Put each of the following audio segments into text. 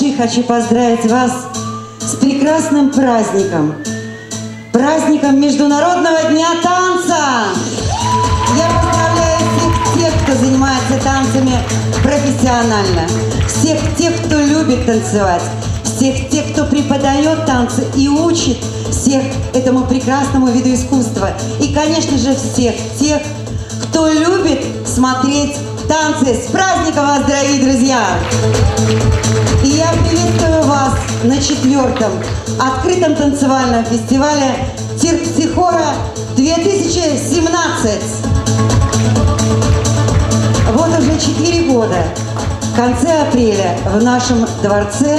души хочу поздравить вас с прекрасным праздником. Праздником Международного дня танца! Я поздравляю всех тех, кто занимается танцами профессионально, всех тех, кто любит танцевать, всех тех, кто преподает танцы и учит всех этому прекрасному виду искусства. И, конечно же, всех тех, кто любит смотреть танцы. С праздником вас, дорогие друзья! И я приветствую вас на четвертом открытом танцевальном фестивале Тирпсихора 2017. Вот уже четыре года, в конце апреля, в нашем дворце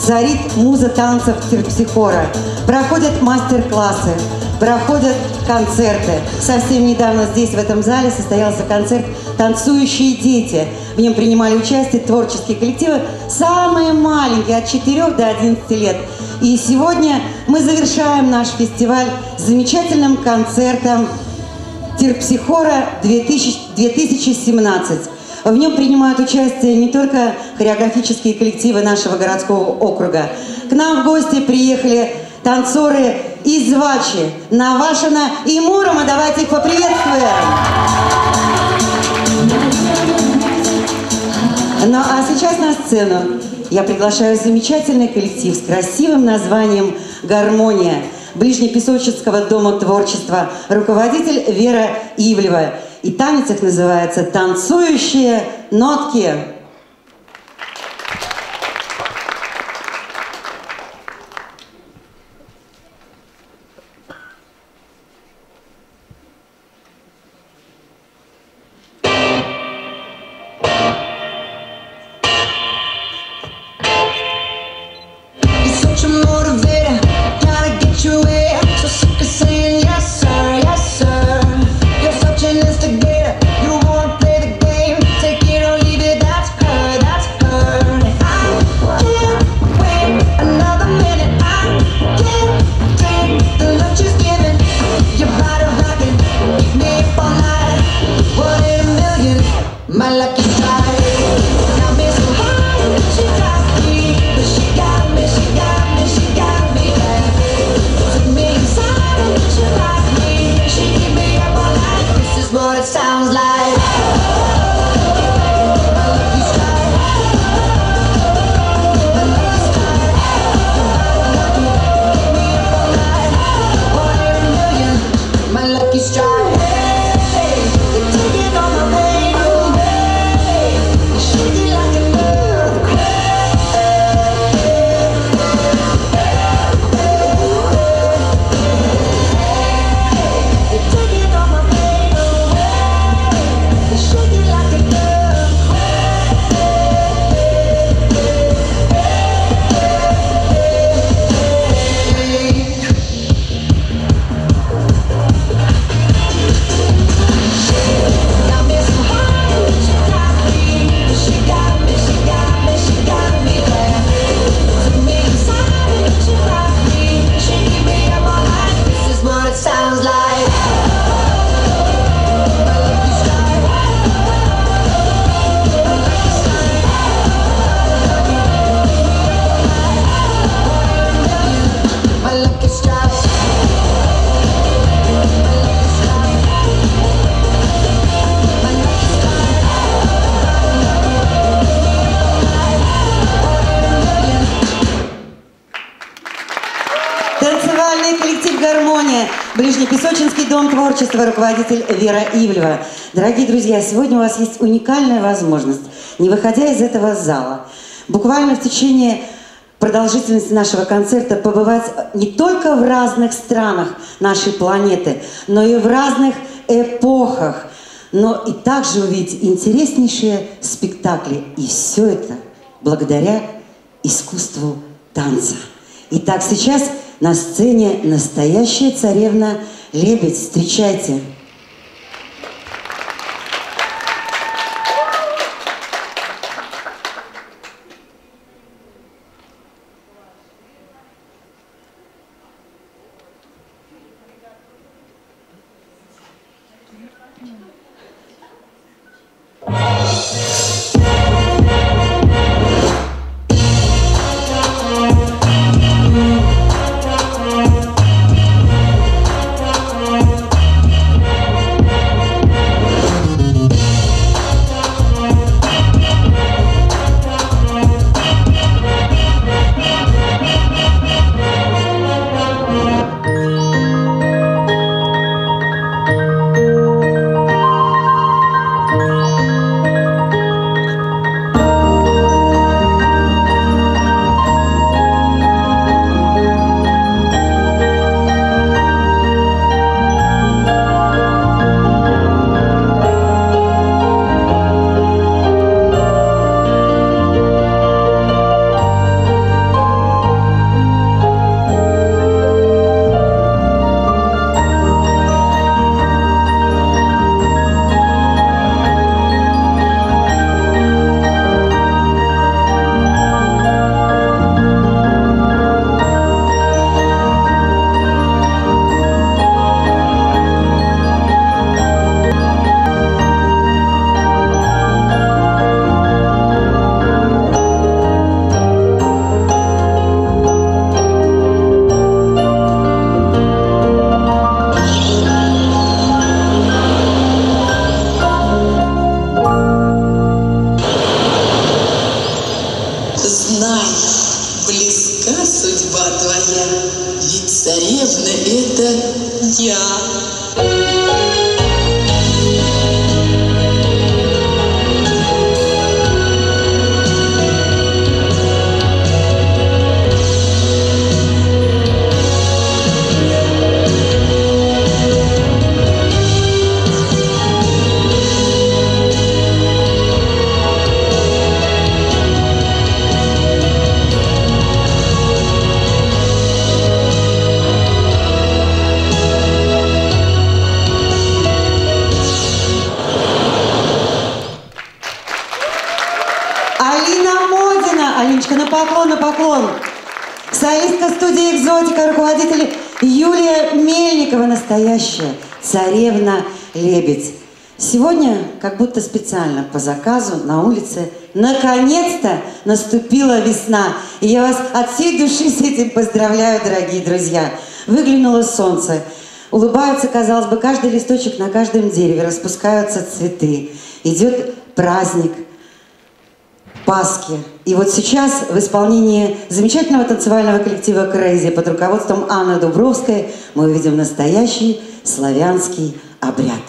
царит муза танцев Тирпсихора. Проходят мастер-классы, проходят концерты. Совсем недавно здесь, в этом зале, состоялся концерт «Танцующие дети». В нем принимали участие творческие коллективы, самые маленькие, от 4 до 11 лет. И сегодня мы завершаем наш фестиваль замечательным концертом Терпсихора 2017. В нем принимают участие не только хореографические коллективы нашего городского округа. К нам в гости приехали танцоры из Вачи, Навашина и Мурома. Давайте их поприветствуем. Ну а сейчас на сцену я приглашаю замечательный коллектив с красивым названием «Гармония» Ближнепесоческого дома творчества, руководитель Вера Ивлева. И танец их называется «Танцующие нотки». Ближнепесочинский дом творчества, руководитель Вера Ивлева. Дорогие друзья, сегодня у вас есть уникальная возможность, не выходя из этого зала, буквально в течение продолжительности нашего концерта побывать не только в разных странах нашей планеты, но и в разных эпохах, но и также увидеть интереснейшие спектакли. И все это благодаря искусству танца. Итак, сейчас на сцене настоящая царевна Лебедь. Встречайте. царевна лебедь. Сегодня, как будто специально по заказу на улице, наконец-то наступила весна. И я вас от всей души с этим поздравляю, дорогие друзья. Выглянуло солнце. Улыбаются, казалось бы, каждый листочек на каждом дереве, распускаются цветы. Идет праздник Пасхи. И вот сейчас в исполнении замечательного танцевального коллектива «Крейзи» под руководством Анны Дубровской мы увидим настоящий славянский обряд.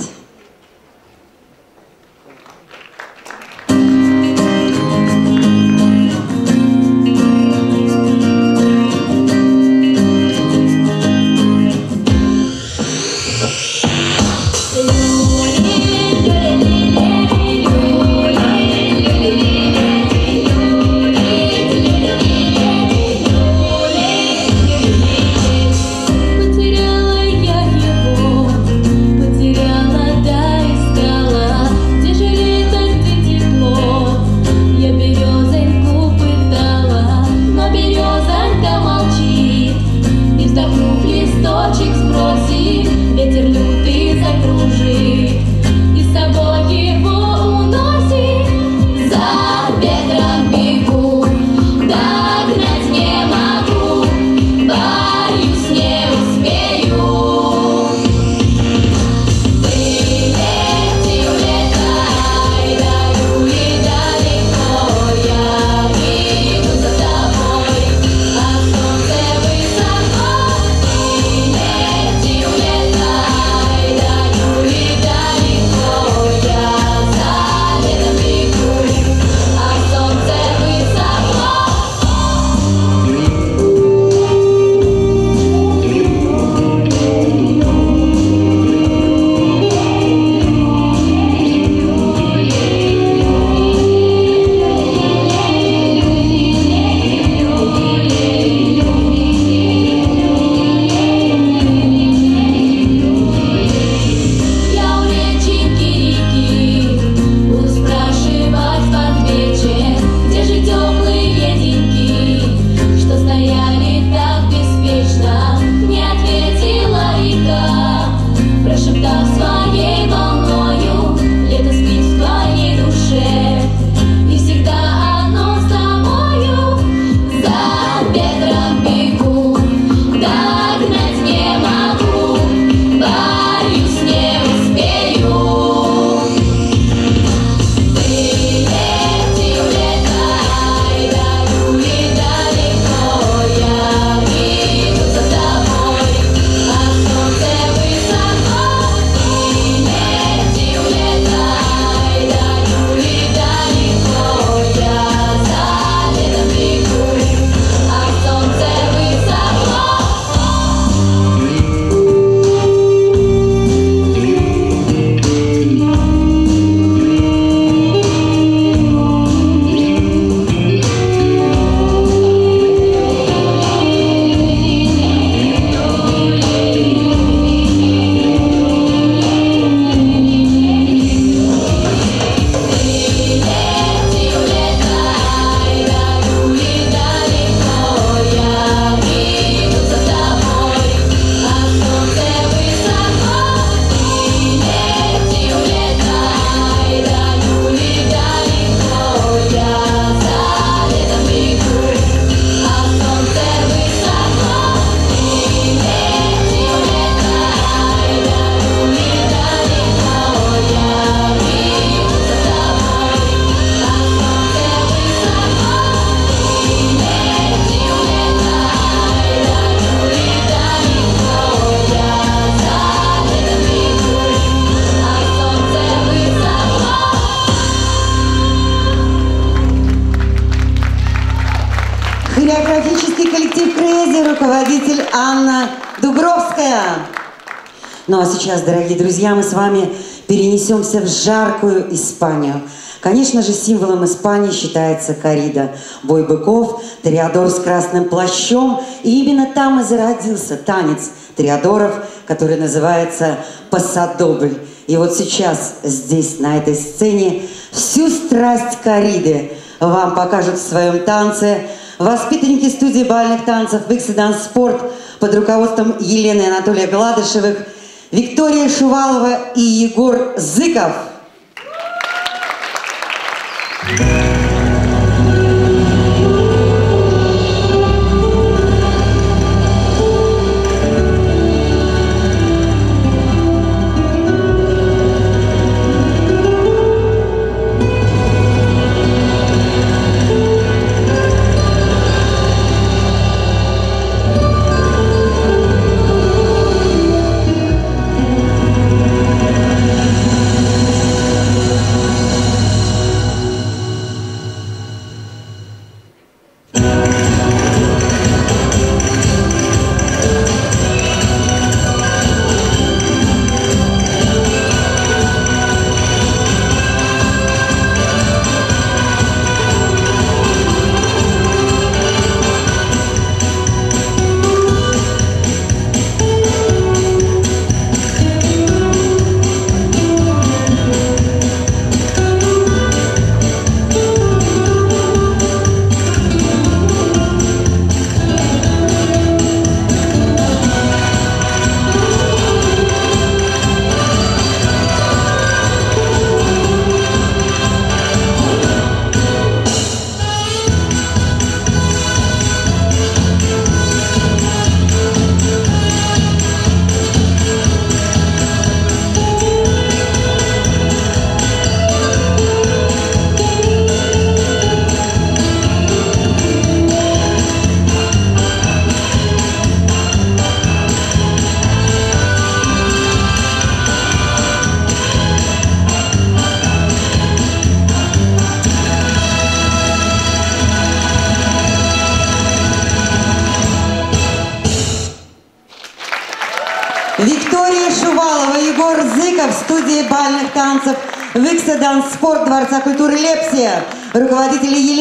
Ну а сейчас, дорогие друзья, мы с вами перенесемся в жаркую Испанию. Конечно же, символом Испании считается корида. Бой быков, Тореадор с красным плащом. И именно там и зародился танец Тореадоров, который называется «Пасадобль». И вот сейчас здесь, на этой сцене, всю страсть кориды вам покажут в своем танце воспитанники студии бальных танцев «Викседан Спорт» под руководством Елены Анатолия Гладышевых, Виктория Шувалова и Егор Зыков.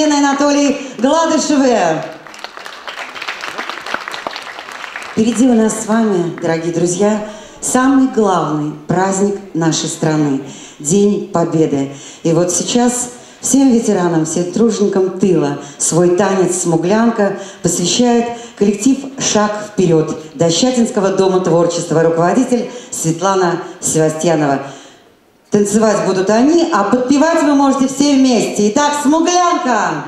Елена и Анатолий Гладышевы. Впереди у нас с вами, дорогие друзья, самый главный праздник нашей страны – День Победы. И вот сейчас всем ветеранам, всем труженикам тыла свой танец «Смуглянка» посвящает коллектив «Шаг вперед» Дощатинского дома творчества, руководитель Светлана Севастьянова. Танцевать будут они, а подпевать вы можете все вместе. Итак, «Смуглянка».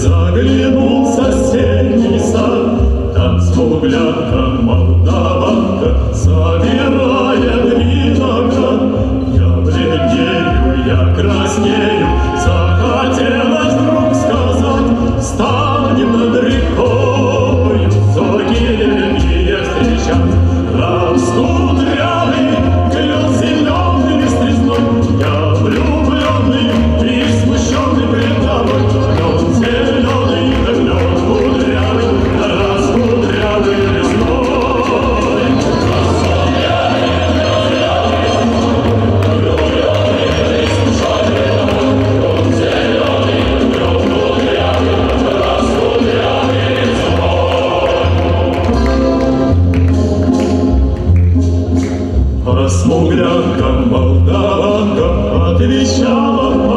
Заглянул соседний сад, Там смуглянка молдаванка собирает виноград. Я бледнею, я краснею, молдаванка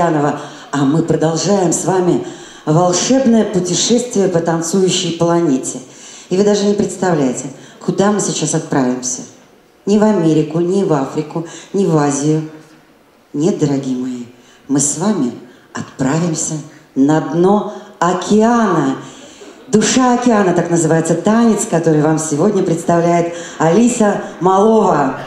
Севастьянова. А мы продолжаем с вами волшебное путешествие по танцующей планете. И вы даже не представляете, куда мы сейчас отправимся. Ни в Америку, ни в Африку, ни в Азию. Нет, дорогие мои, мы с вами отправимся на дно океана. Душа океана, так называется танец, который вам сегодня представляет Алиса Малова.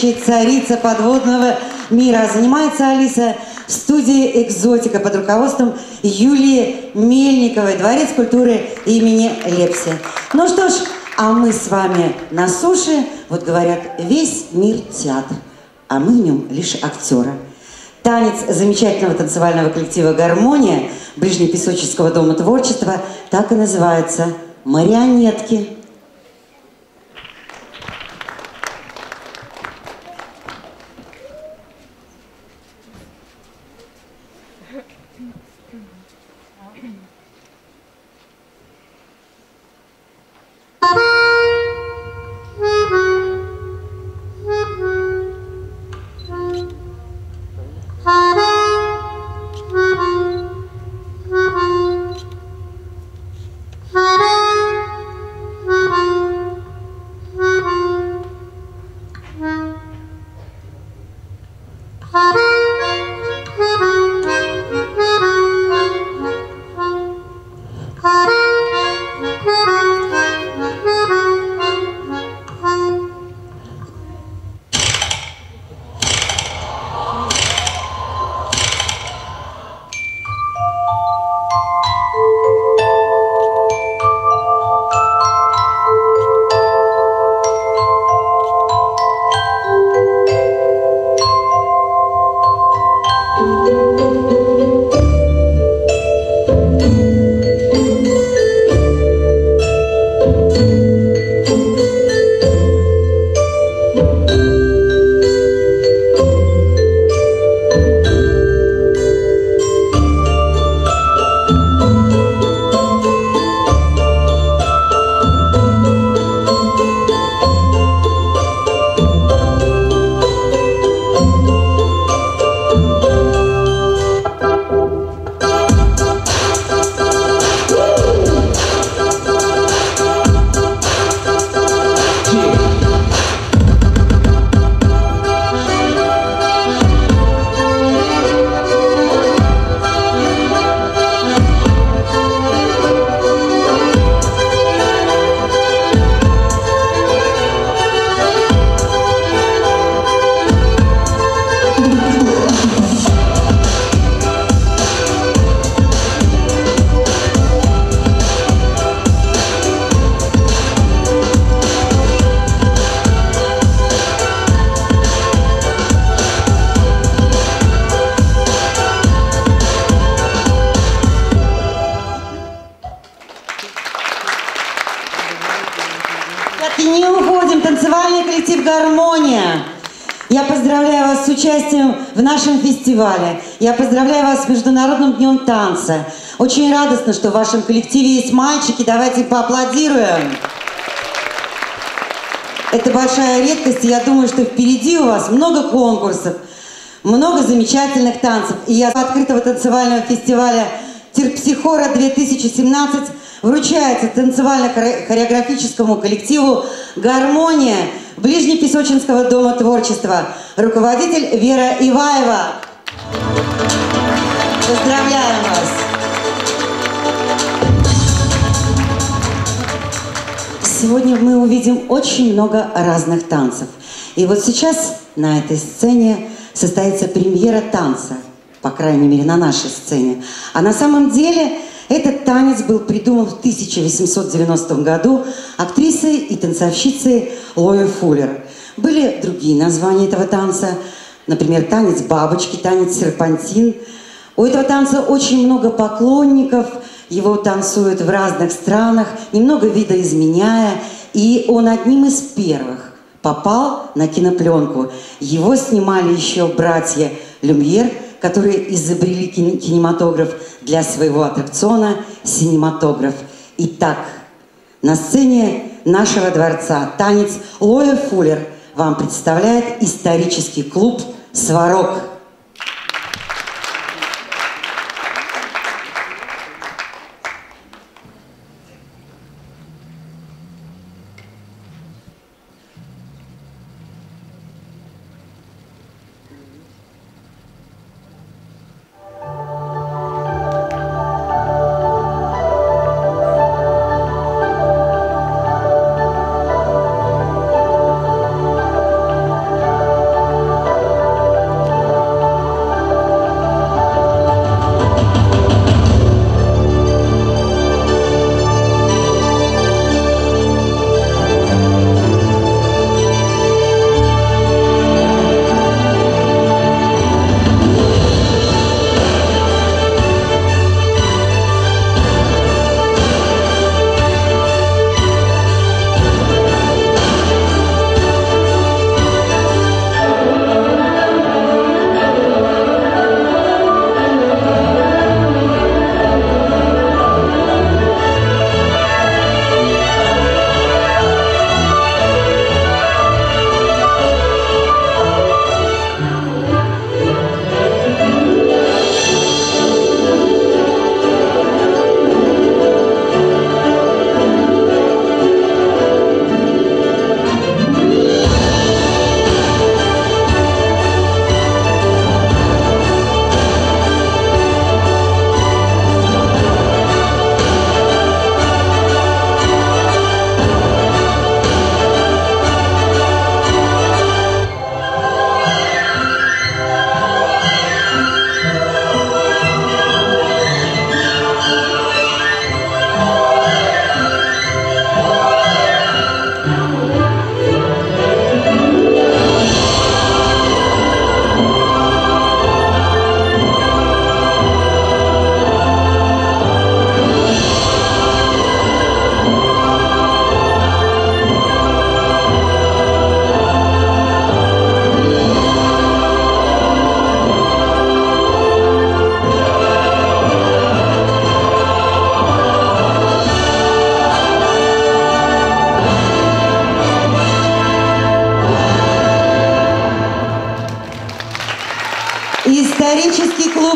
Настоящая царица подводного мира. Занимается Алиса в студии «Экзотика» под руководством Юлии Мельниковой, Дворец культуры имени Лепси. Ну что ж, а мы с вами на суше, вот говорят, весь мир театр, а мы в нем лишь актеры. Танец замечательного танцевального коллектива «Гармония» Ближнепесоческого дома творчества так и называется «Марионетки». Нашем фестивале. Я поздравляю вас с Международным днем танца. Очень радостно, что в вашем коллективе есть мальчики. Давайте поаплодируем. Это большая редкость, и я думаю, что впереди у вас много конкурсов, много замечательных танцев. И я открытого танцевального фестиваля Терпсихора-2017 вручается танцевально-хореографическому коллективу «Гармония» Ближнепесочинского дома творчества. Руководитель Вера Иваева. Поздравляем вас! Сегодня мы увидим очень много разных танцев. И вот сейчас на этой сцене состоится премьера танца, по крайней мере, на нашей сцене. А на самом деле этот танец был придуман в 1890 году актрисой и танцовщицей Лоей Фуллер. Были другие названия этого танца, например, танец бабочки, танец серпантин. У этого танца очень много поклонников, его танцуют в разных странах, немного видоизменяя, и он одним из первых попал на кинопленку. Его снимали еще братья Люмьер, которые изобрели кин- кинематограф для своего аттракциона «Синематограф». Итак, на сцене нашего дворца танец Лоя Фуллер вам представляет исторический клуб «Сварог».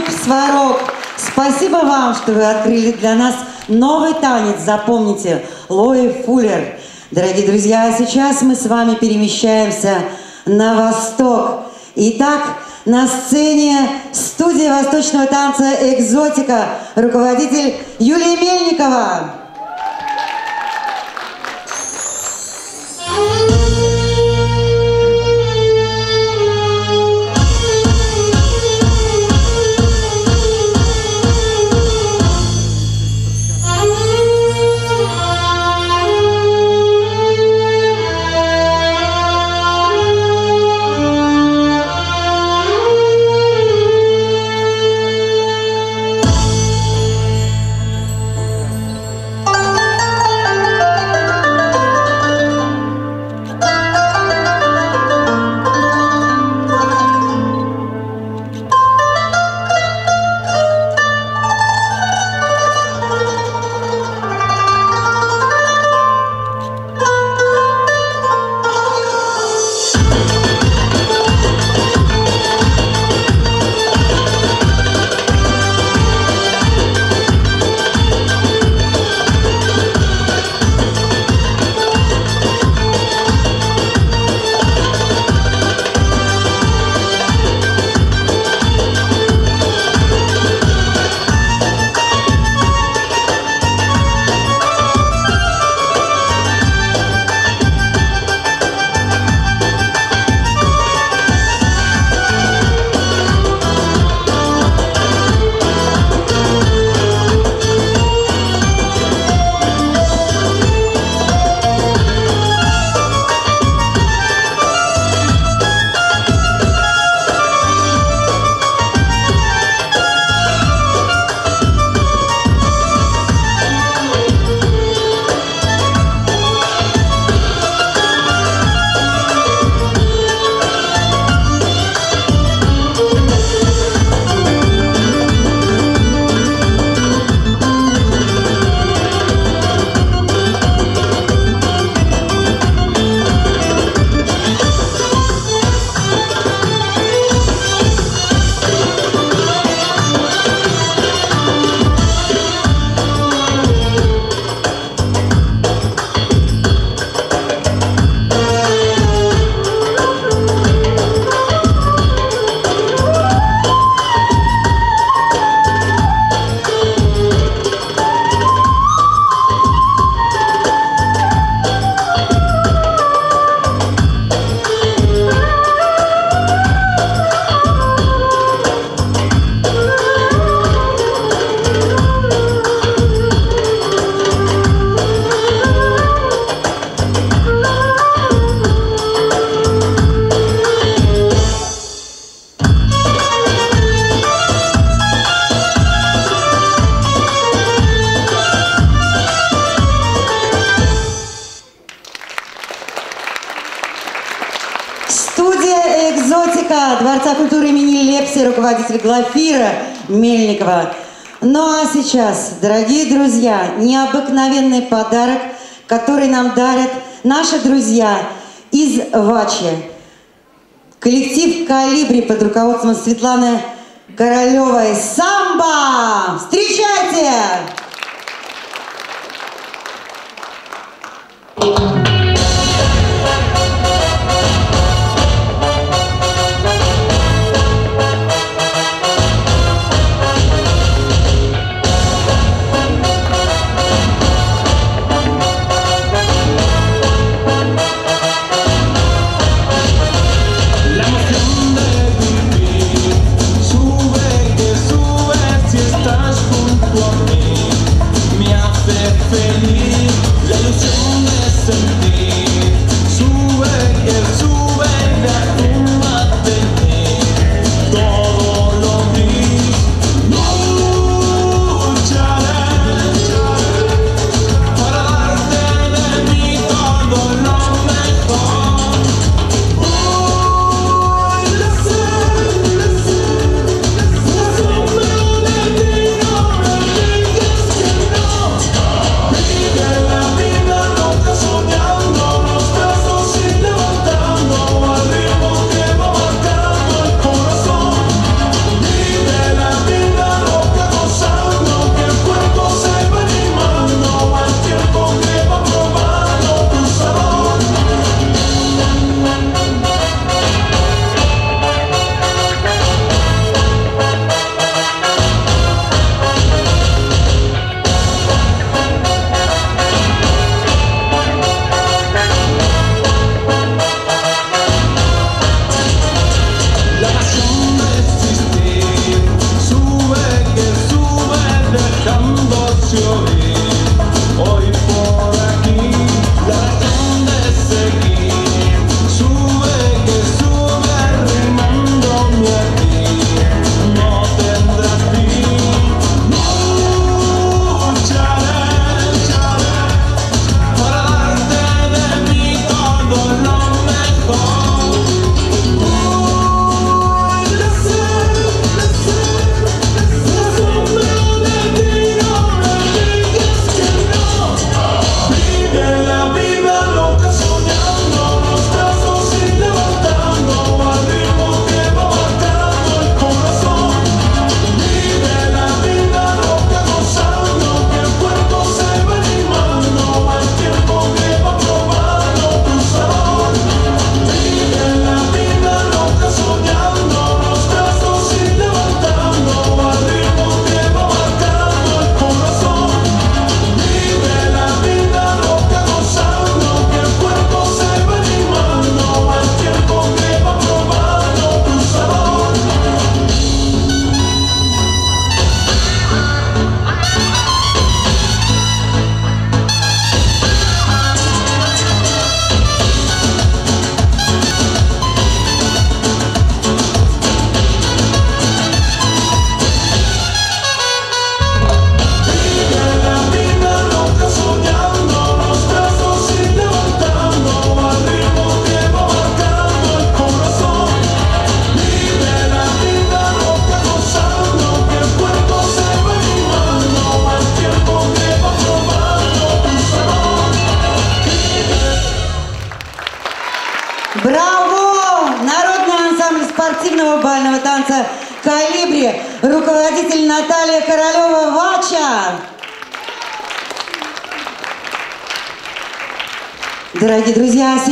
Клуб «Сварог». Спасибо вам, что вы открыли для нас новый танец. Запомните, Лои Фуллер. Дорогие друзья, сейчас мы с вами перемещаемся на восток. Итак, на сцене студия восточного танца «Экзотика» руководитель Юлия Мельникова. Мельникова. Ну а сейчас, дорогие друзья, необыкновенный подарок, который нам дарят наши друзья из Вачи. Коллектив «Калибри» под руководством Светланы Королевой. Самба! Встречайте!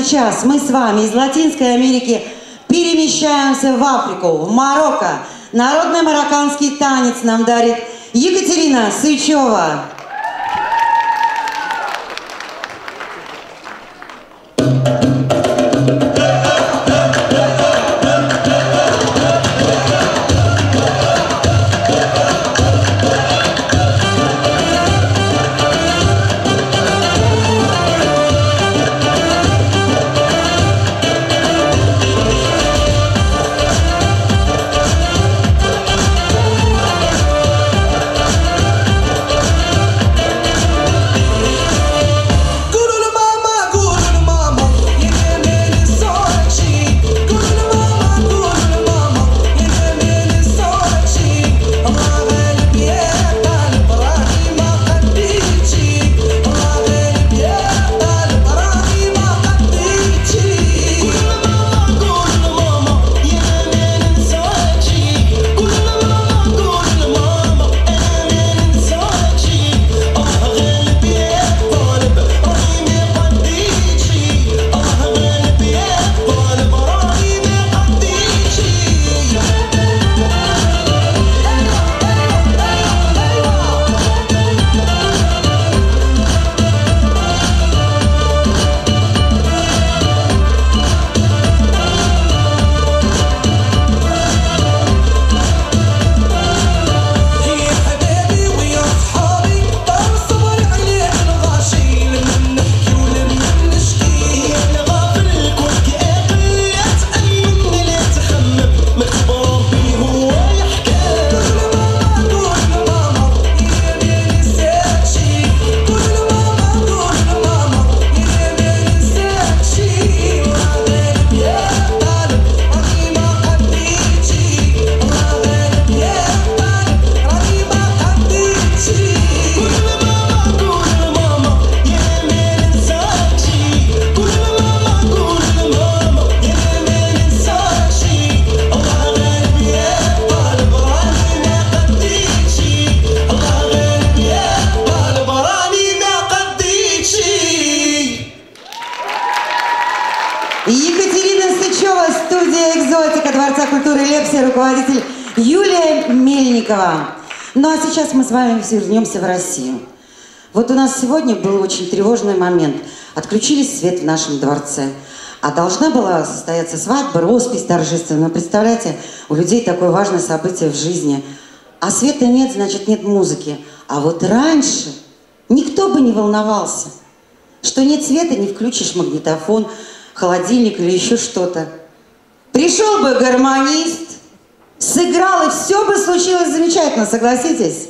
сейчас мы с вами из Латинской Америки перемещаемся в Африку, в Марокко. Народный марокканский танец нам дарит Екатерина Сычева. А сейчас мы с вами вернемся в Россию. Вот у нас сегодня был очень тревожный момент. Отключили свет в нашем дворце. А должна была состояться свадьба, роспись торжественная. Представляете, у людей такое важное событие в жизни. А света нет, значит нет музыки. А вот раньше никто бы не волновался, что нет света, не включишь магнитофон, холодильник или еще что-то. Пришел бы гармонист, сыграл, и все бы случилось замечательно, согласитесь?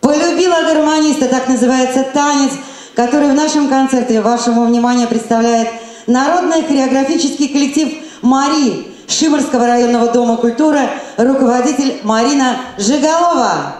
Полюбила гармониста, так называется танец, который в нашем концерте вашему вниманию представляет народный хореографический коллектив «Мари» Шиморского районного дома культуры, руководитель Марина Жиголова.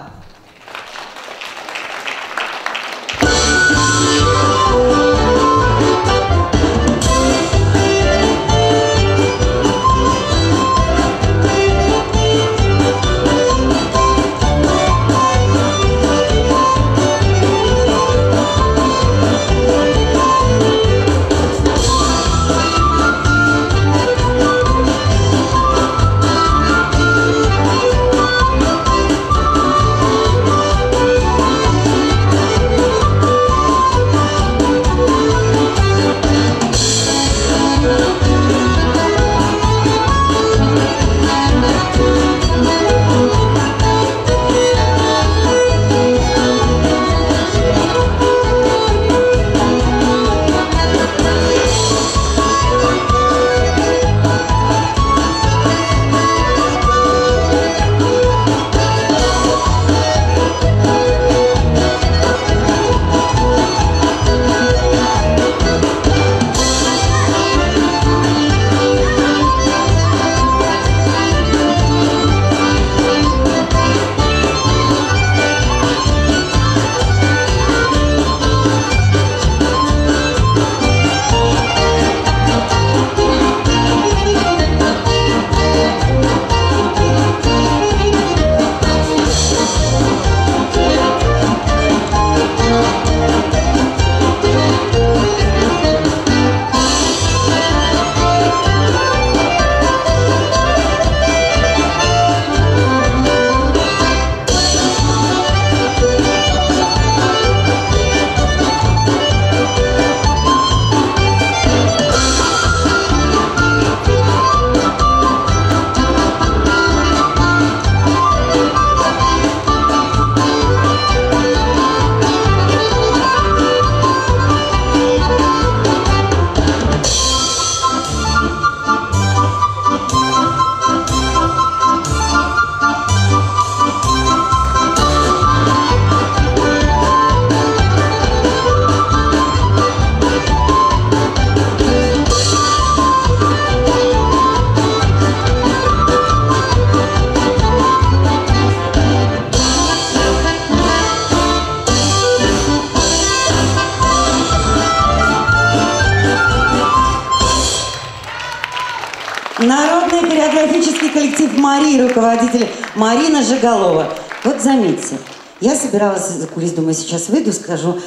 Марина Жиголова. Вот заметьте, я собиралась за кулис, думаю, сейчас выйду, скажу,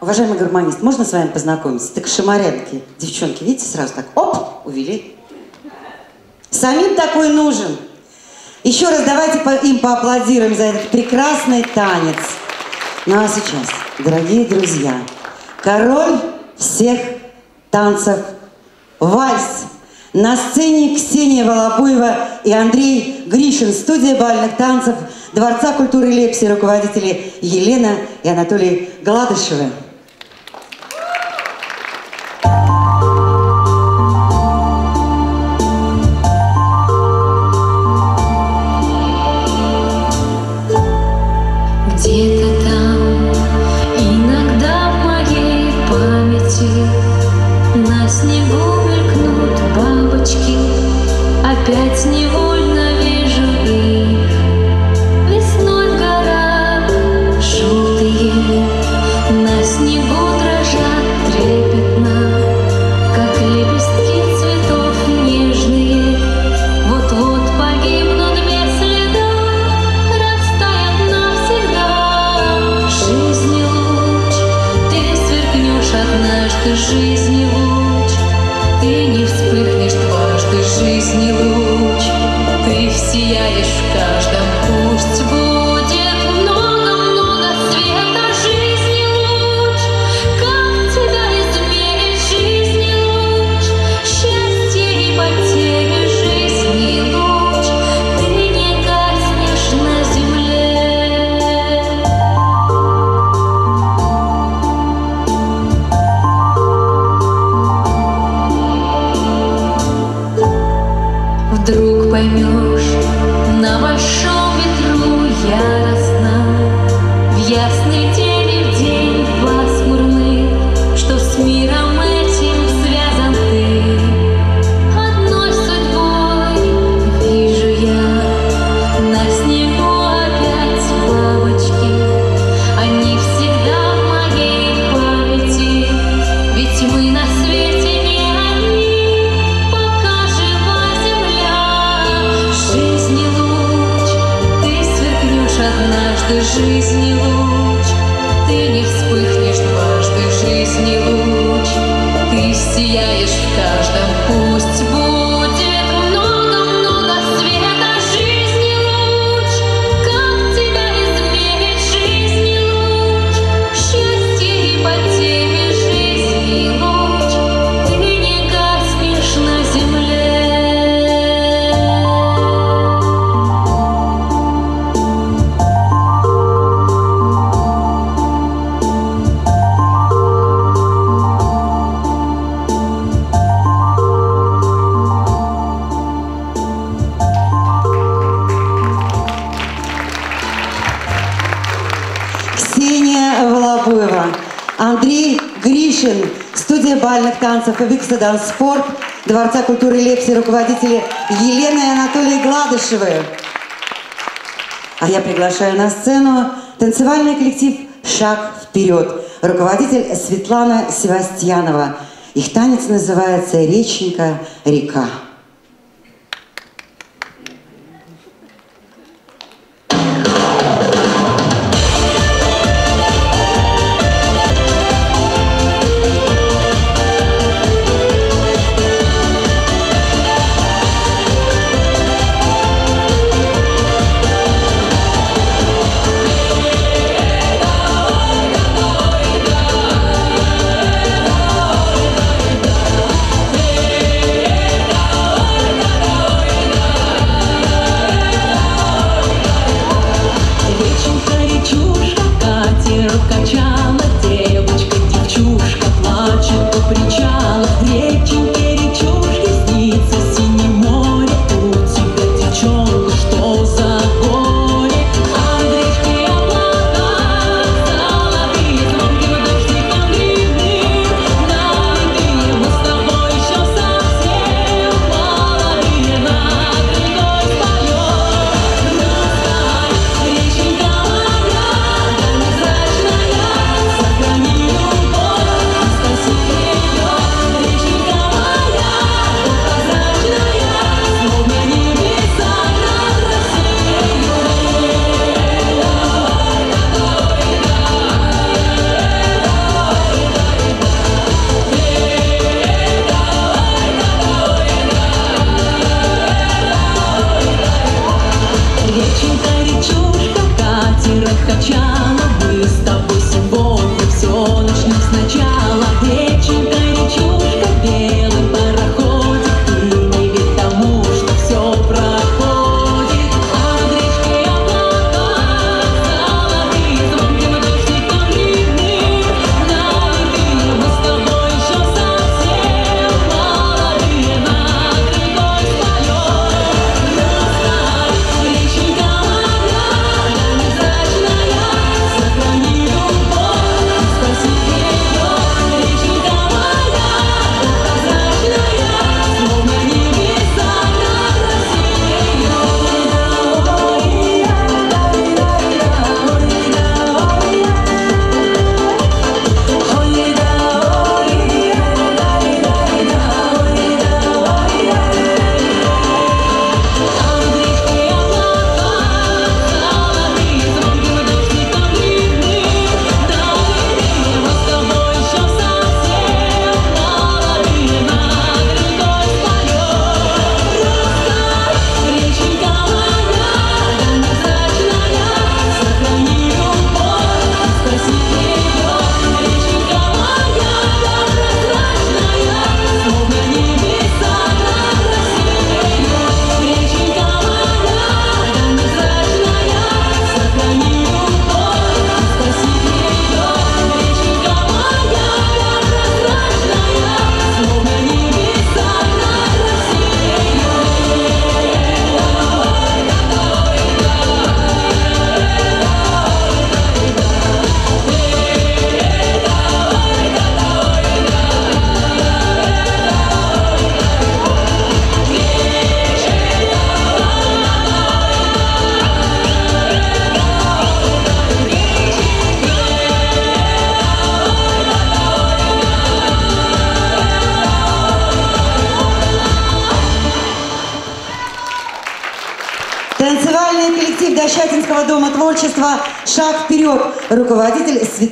уважаемый гармонист, можно с вами познакомиться? Так шамарянки, девчонки, видите, сразу так, оп, увели. Самим такой нужен. Еще раз давайте им поаплодируем за этот прекрасный танец. Ну а сейчас, дорогие друзья, король всех танцев вальс. На сцене Ксения Волопуева и Андрей Гришин. Студия бальных танцев Дворца культуры Лепси. Руководители Елена и Анатолий Гладышевы. танцев Викса Данспорт, Дворца культуры Лепси, руководители Елены и Анатолий Гладышевы. А я приглашаю на сцену танцевальный коллектив «Шаг вперед», руководитель Светлана Севастьянова. Их танец называется «Реченька, река».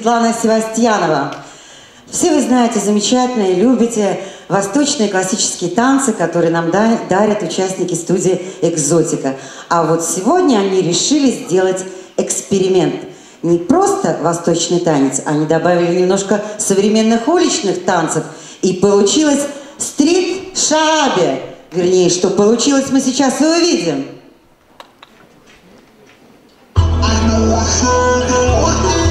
Светлана Севастьянова. Все вы знаете, замечательные, любите восточные классические танцы, которые нам дарят участники студии «Экзотика». А вот сегодня они решили сделать эксперимент. Не просто восточный танец, они добавили немножко современных уличных танцев. И получилось стрит-шабе. Вернее, что получилось, мы сейчас и увидим. I'm a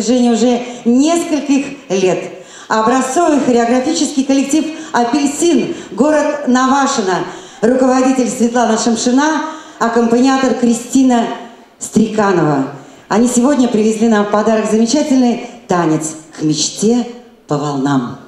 протяжении уже нескольких лет. Образцовый хореографический коллектив «Апельсин», город Навашино, руководитель Светлана Шамшина, аккомпаниатор Кристина Стриканова. Они сегодня привезли нам в подарок замечательный танец к мечте по волнам.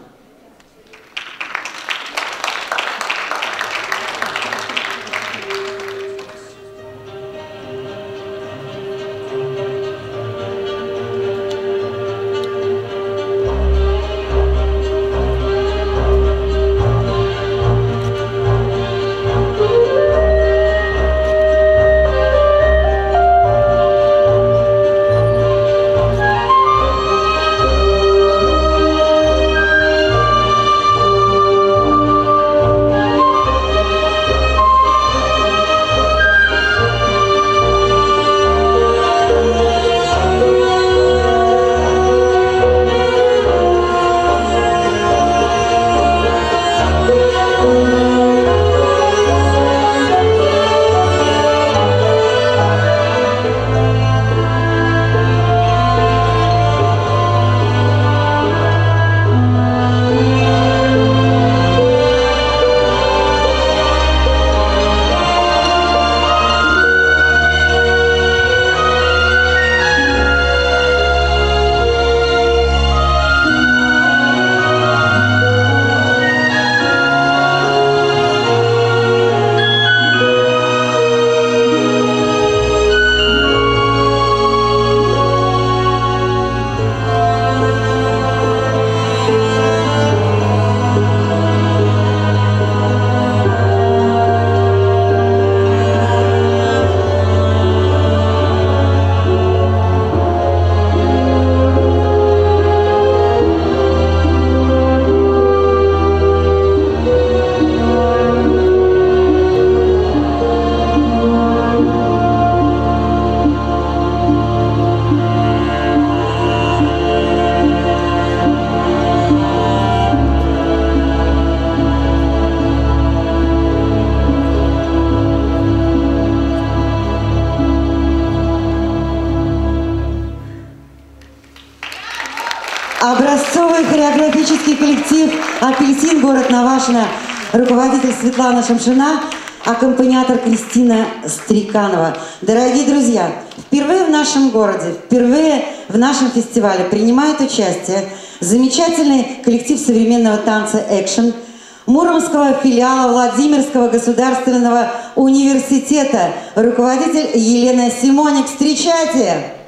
музыканты Светлана Шамшина, аккомпаниатор Кристина Стриканова. Дорогие друзья, впервые в нашем городе, впервые в нашем фестивале принимает участие замечательный коллектив современного танца «Экшн», Муромского филиала Владимирского государственного университета, руководитель Елена Симоник. Встречайте!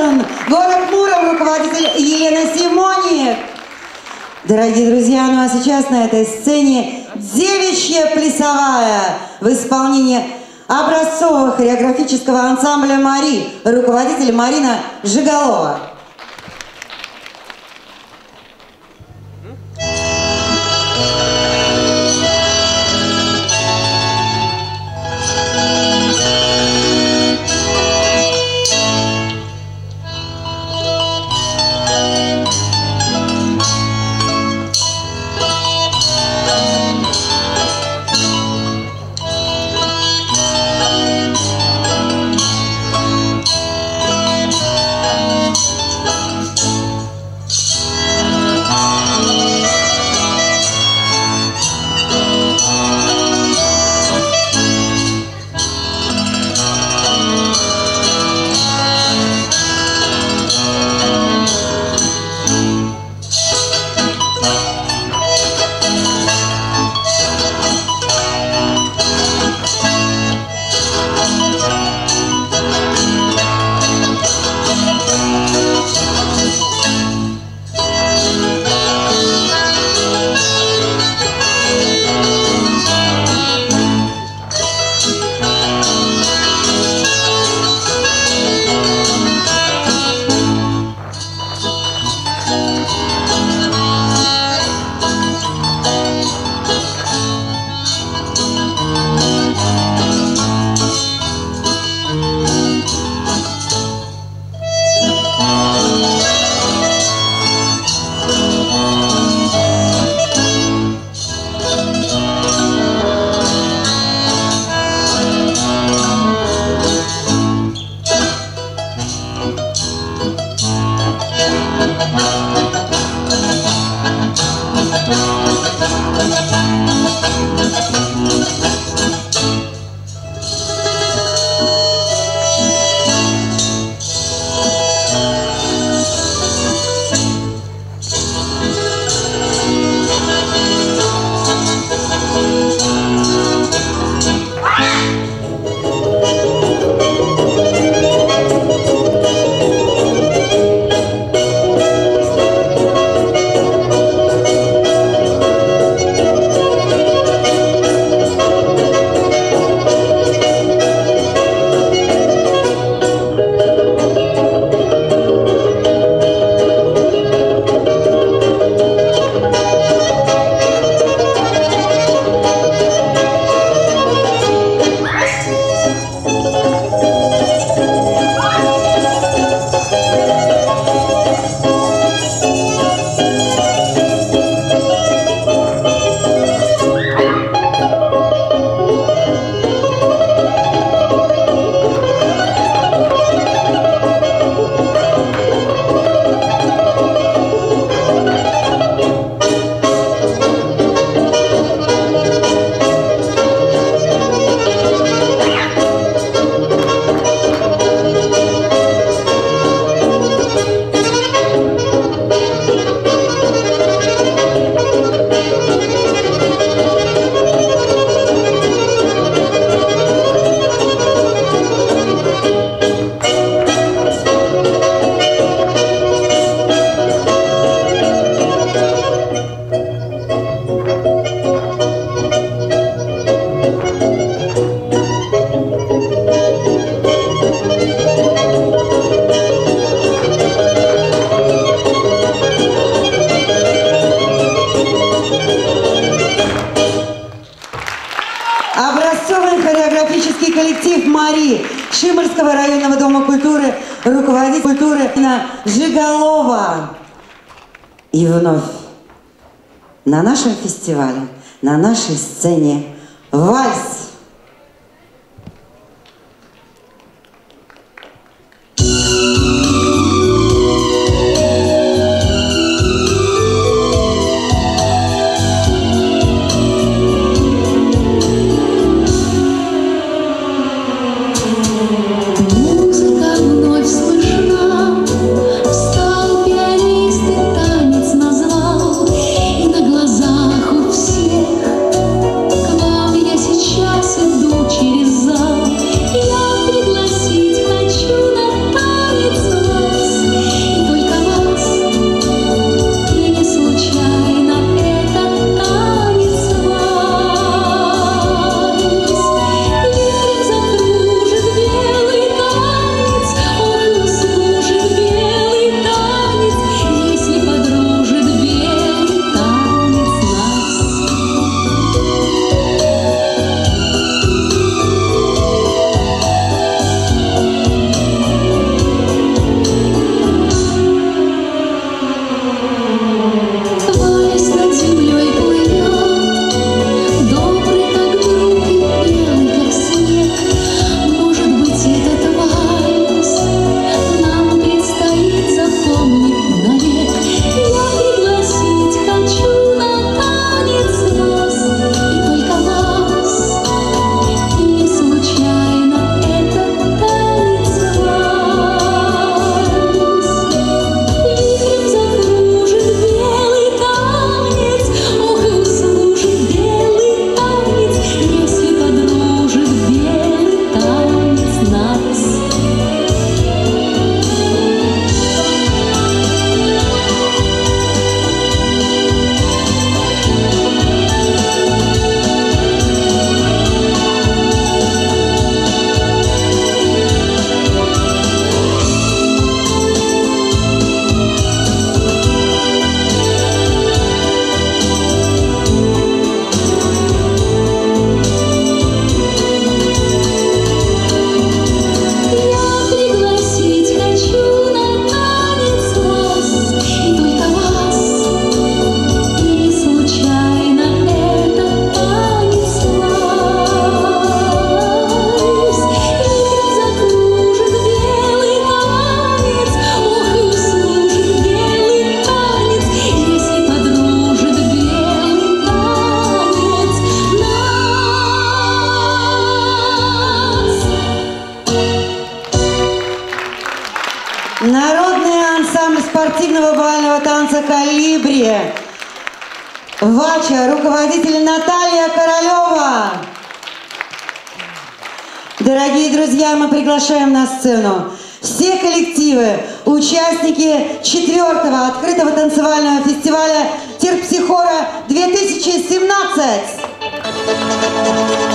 Вижен, город Муром, руководитель Елена Симони. Дорогие друзья, ну а сейчас на этой сцене девичья плясовая в исполнении образцового хореографического ансамбля «Мари», руководитель Марина Жигалова. Нашей сцене Народный ансамбль спортивного бального танца «Калибри». Вача, руководитель Наталья Королева. Дорогие друзья, мы приглашаем на сцену все коллективы, участники четвертого открытого танцевального фестиваля Терпсихора 2017.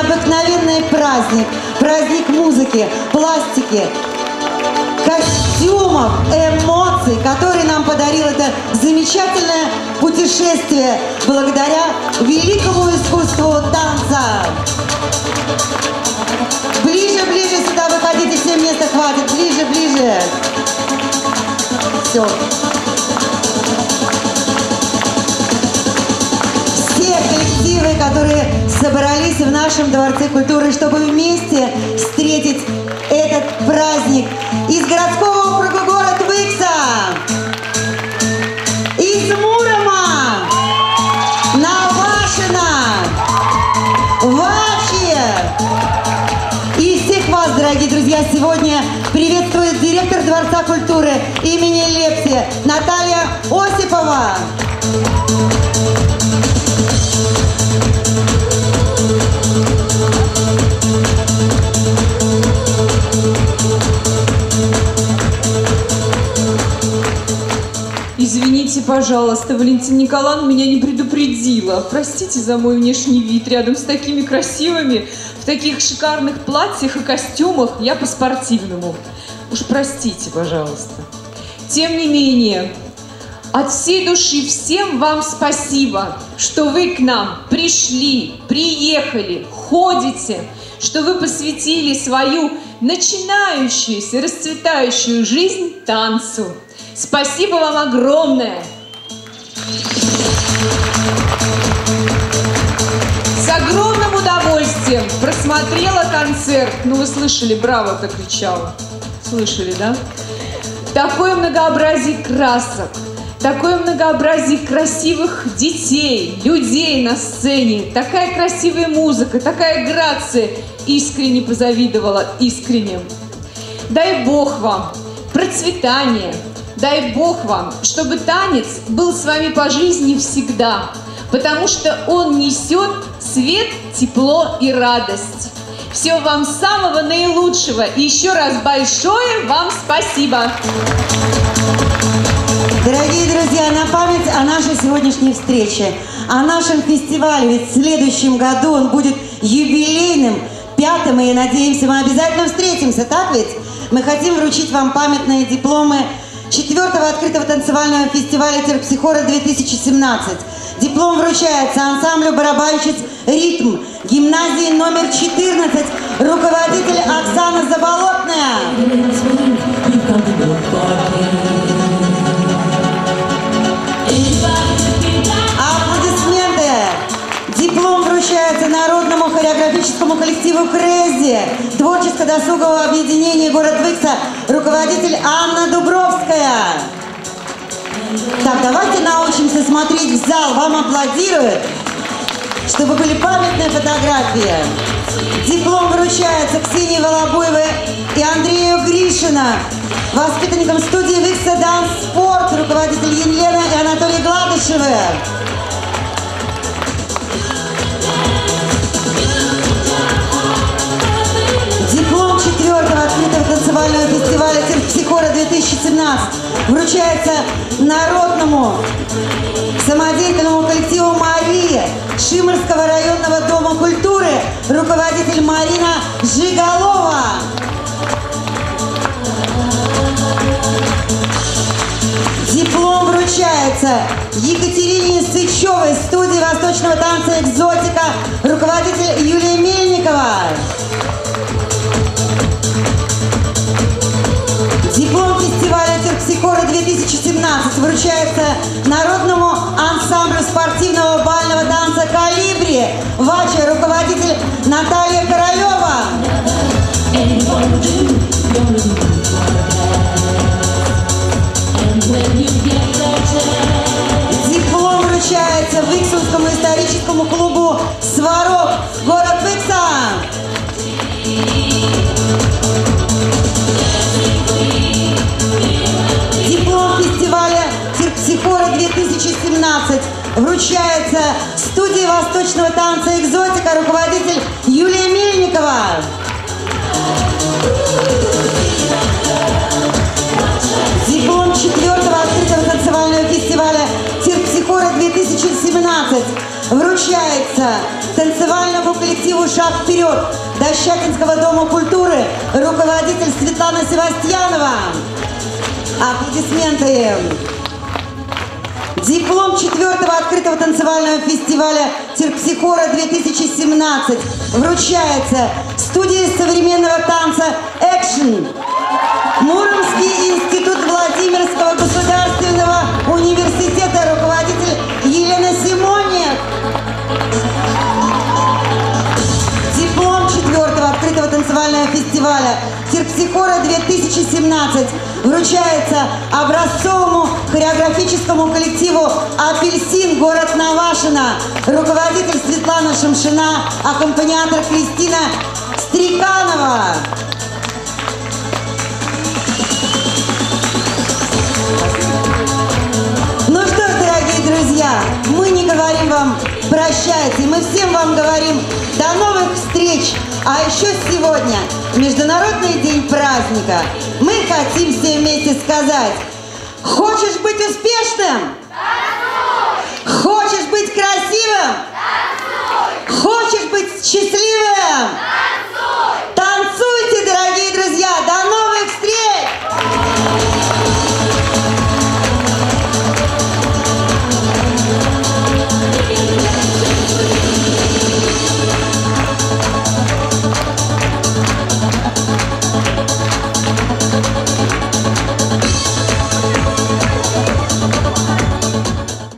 Необыкновенный праздник, праздник музыки, пластики, костюмов, эмоций, который нам подарил это замечательное путешествие благодаря великому искусству танца. Ближе, ближе сюда выходите, все места хватит, ближе, ближе. Все. Все коллективы, которые собрались в нашем Дворце культуры, чтобы вместе встретить этот праздник из городского округа город Выкса, из Мурома, Навашино, Вачи. И всех вас, дорогие друзья, сегодня приветствует директор Дворца культуры имени Лепси Наталья Осипова. Извините, пожалуйста, Валентина Николаевна меня не предупредила. Простите за мой внешний вид. Рядом с такими красивыми, в таких шикарных платьях и костюмах я по-спортивному. Уж простите, пожалуйста. Тем не менее, От всей души всем вам спасибо, что вы к нам пришли, приехали, ходите, что вы посвятили свою начинающуюся, расцветающую жизнь танцу. Спасибо вам огромное! С огромным удовольствием просмотрела концерт. Ну, вы слышали, браво так кричала. Слышали, да? Такое многообразие красок, такое многообразие красивых детей, людей на сцене, такая красивая музыка, такая грация. Искренне позавидовала, искренне. Дай Бог вам процветания, дай Бог вам, чтобы танец был с вами по жизни всегда, потому что он несет свет, тепло и радость. Всего вам самого наилучшего. И еще раз большое вам спасибо. Дорогие друзья, на память о нашей сегодняшней встрече, о нашем фестивале, ведь в следующем году он будет юбилейным, пятым, и надеемся, мы обязательно встретимся, так ведь? Мы хотим вручить вам памятные дипломы четвертого открытого танцевального фестиваля Терпсихора 2017. Диплом вручается ансамблю барабанщиц «Ритм» гимназии номер 14, руководитель Оксана Заболотная. Аплодисменты! Диплом вручается Народному хореографическому коллективу «Крейзи» творческо-досугового объединения «Город Выкса», руководитель Анна Дубровская. Так, давайте научимся смотреть в зал, вам аплодируют, чтобы были памятные фотографии. Диплом вручается Ксении Волобуевой и Андрею Гришина, воспитанникам студии Викса Данс Спорт, руководитель Елена и Анатолий Гладышевы. Диплом четвертого открытого танцевального фестиваля Терпсихора 2017 вручается народному самодеятельному коллективу Мария Шиморского районного дома культуры, руководитель Марина Жиголова. Диплом вручается Екатерине Сычевой, студии восточного танца «Экзотика», руководитель Юлия Мельникова. Диплом фестиваля Терпсихора 2017 вручается Народному ансамблю спортивного бального танца «Калибри». Вача, руководитель Наталья вручается студии восточного танца «Экзотика», руководитель Юлия Мельникова. Диплом четвертого открытого танцевального фестиваля Терпсихора 2017 вручается танцевальному коллективу «Шаг вперед» Дощатинского дома культуры, руководитель Светлана Севастьянова. Аплодисменты. Диплом четвертого открытого танцевального фестиваля Терпсихора 2017 вручается студии современного танца «Экшн». Муромский институт Владимирского государственного университета, руководитель Елена Симоньев. Диплом четвертого открытого танцевального фестиваля Терпсихора 2017 вручается образцовому хореографическому коллективу «Апельсин. Город Навашино». Руководитель Светлана Шамшина, аккомпаниатор Кристина Стриканова. Ну что ж, дорогие друзья, мы не говорим вам прощайте, мы всем вам говорим до новых встреч. А еще сегодня Международный день праздника. Мы хотим все вместе сказать, хочешь быть успешным? Хочешь быть красивым? Хочешь быть счастливым?